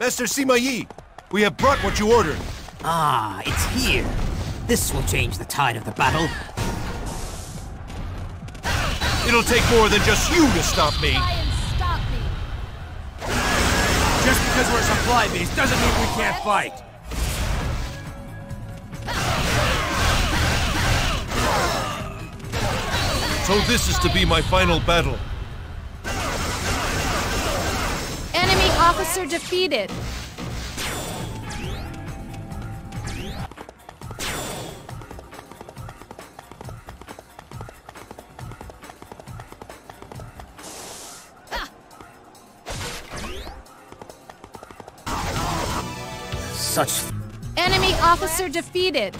Master Sima Yi, we have brought what you ordered. Ah, it's here. This will change the tide of the battle. It'll take more than just you to stop me. Stop me. Just because we're a supply base doesn't mean we can't fight. So this is to be my final battle. Officer defeated. Such Enemy officer defeated.